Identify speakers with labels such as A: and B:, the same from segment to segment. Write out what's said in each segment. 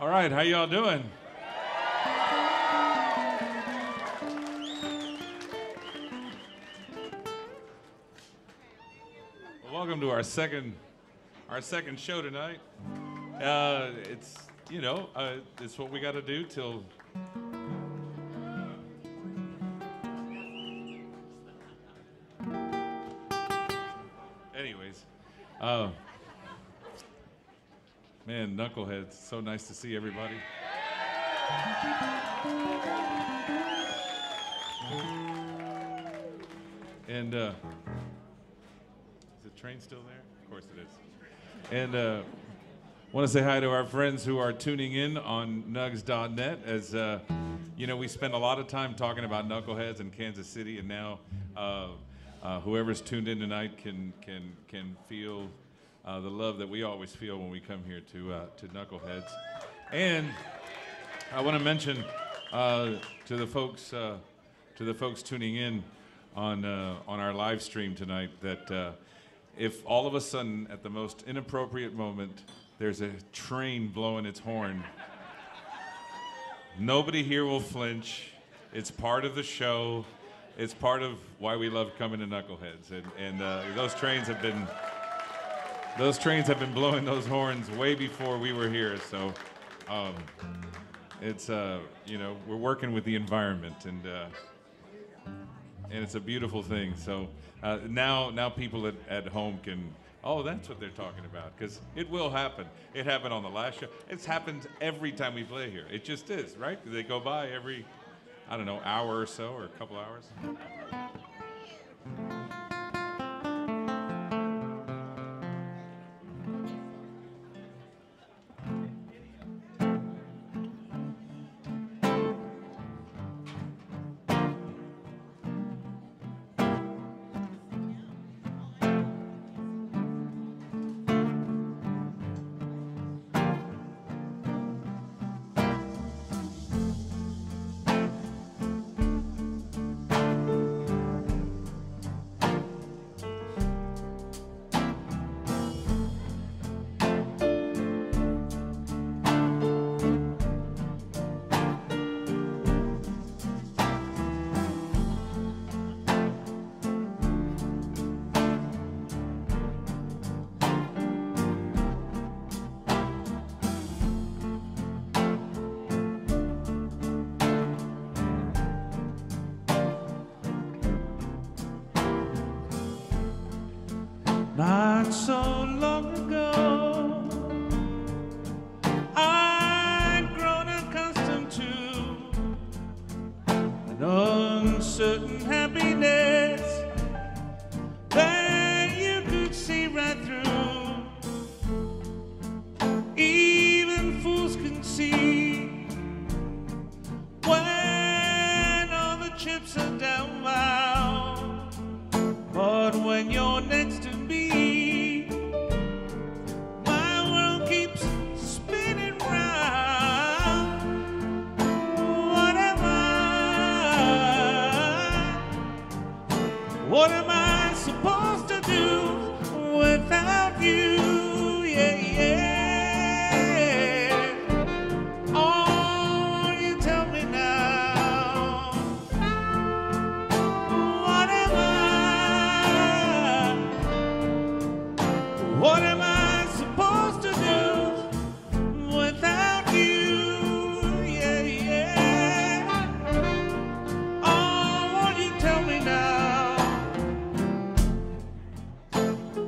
A: All right, how y'all doing? Well, welcome to our second, our second show tonight. Uh, it's you know, uh, it's what we got to do till. Knuckleheads, so nice to see everybody. And uh, is the train still there? Of course it is. And uh, want to say hi to our friends who are tuning in on nugs.net as uh, you know we spend a lot of time talking about knuckleheads in kansas city and now uh, uh, whoever's tuned in tonight can can can feel uh, the love that we always feel when we come here to uh, to knuckleheads and i want to mention uh, to the folks to the folks tuning in on on our live stream tonight that if all of a sudden at the most inappropriate moment there's a train blowing its horn. Nobody here will flinch. It's part of the show. It's part of why we love coming to Knuckleheads. And, and uh, those trains have been those trains have been blowing those horns way before we were here. So um, it's uh, you know we're working with the environment and uh, and it's a beautiful thing. So uh, now now people at, at home can Oh, that's what they're talking about. Because it will happen. It happened on the last show. It's happened every time we play here. It just is, right? They go by every, I don't know, hour or so or a couple hours.
B: Chips are down.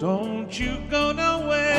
B: Don't you go nowhere.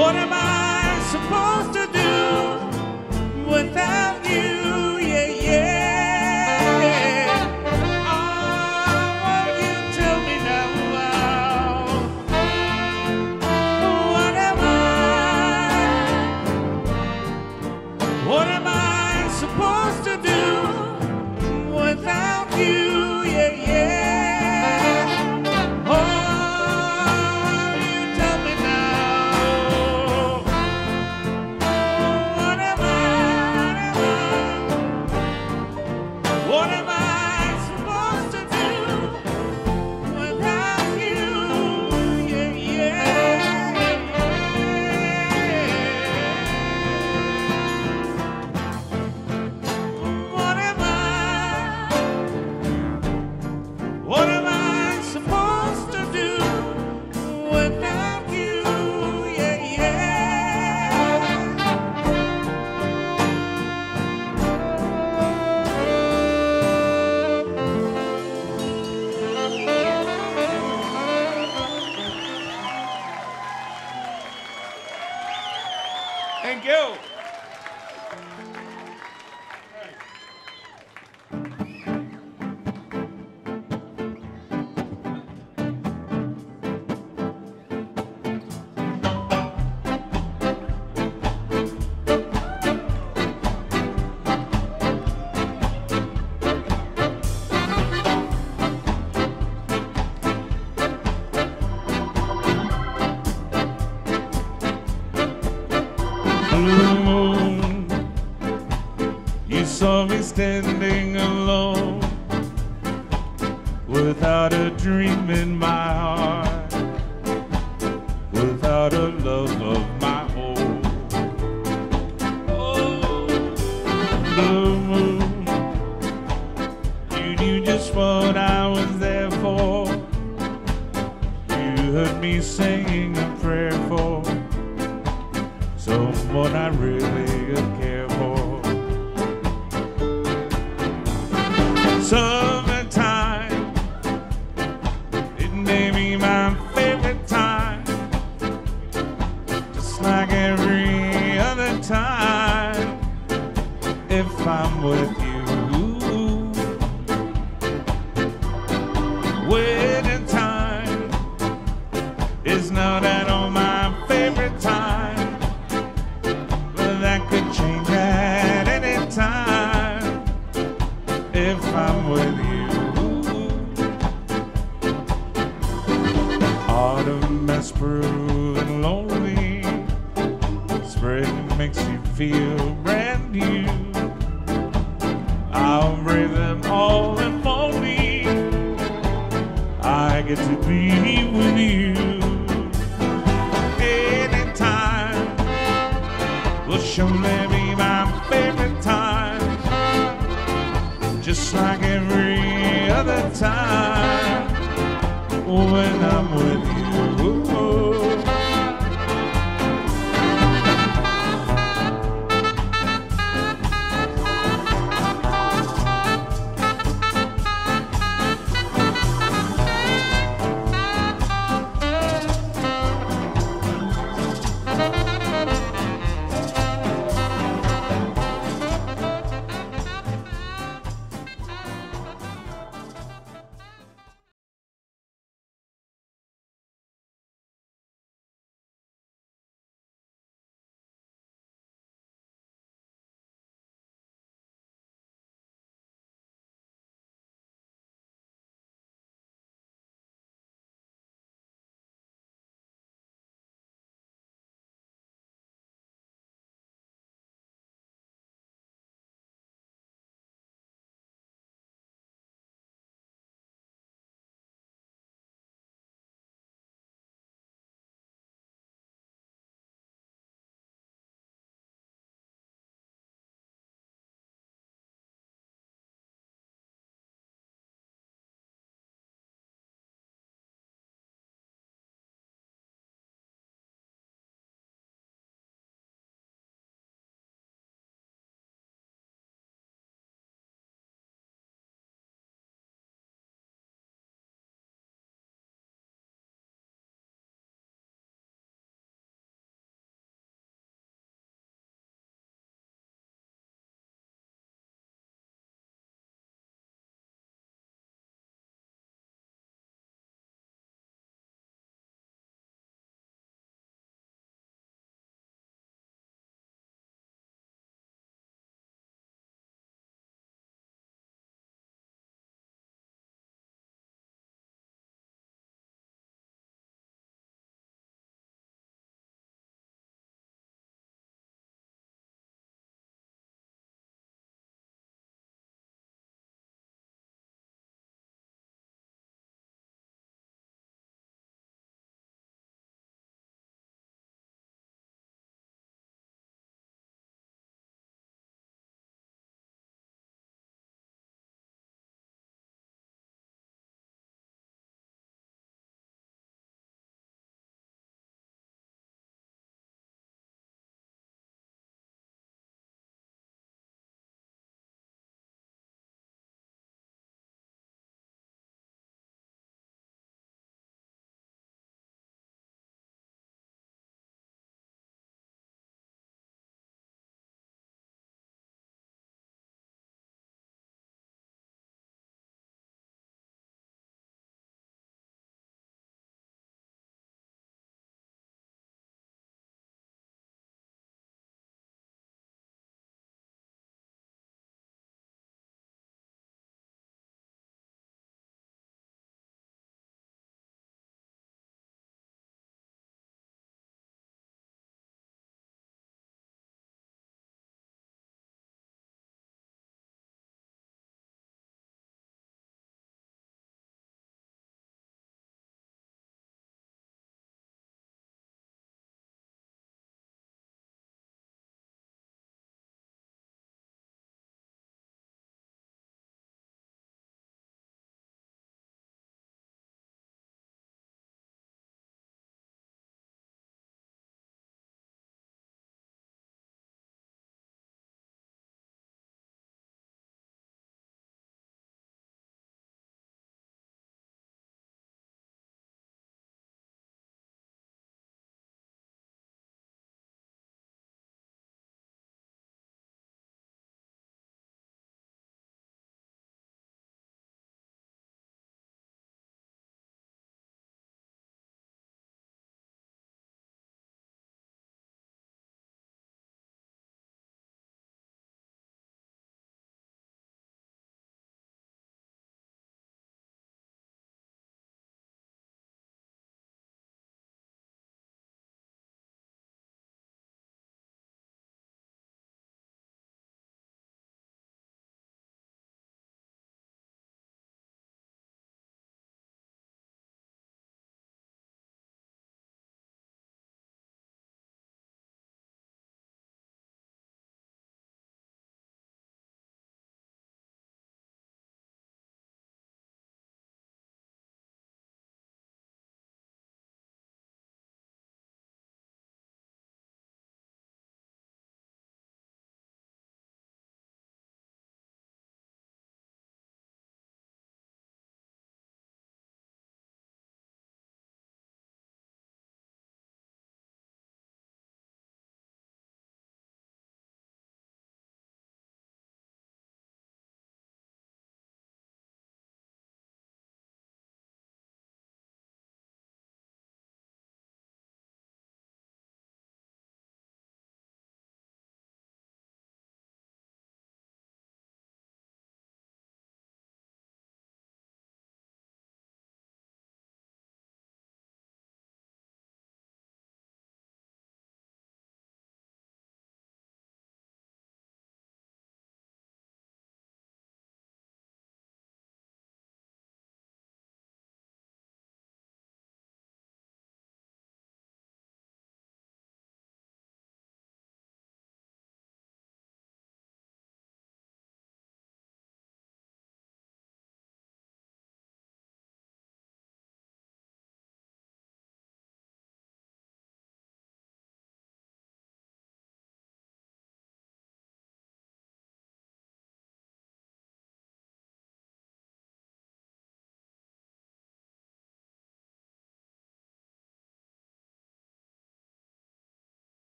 B: What am I supposed to do without you? standing alone without a dream in if I'm with you. when I'm with